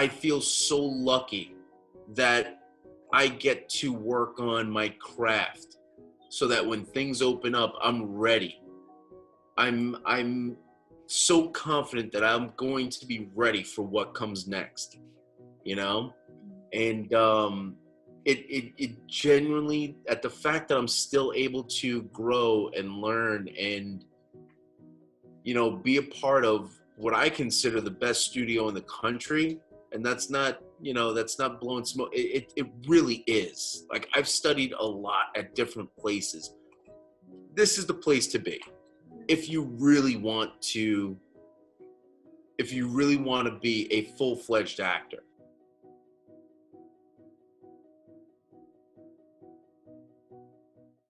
I feel so lucky that I get to work on my craft so that when things open up, I'm ready. I'm I'm so confident that I'm going to be ready for what comes next. You know? And um it, it it genuinely at the fact that I'm still able to grow and learn and you know be a part of what I consider the best studio in the country and that's not you know that's not blowing smoke. It, it, it really is. Like i've studied a lot at different places. This is the place to be. If you really want to if you really want to be a full-fledged actor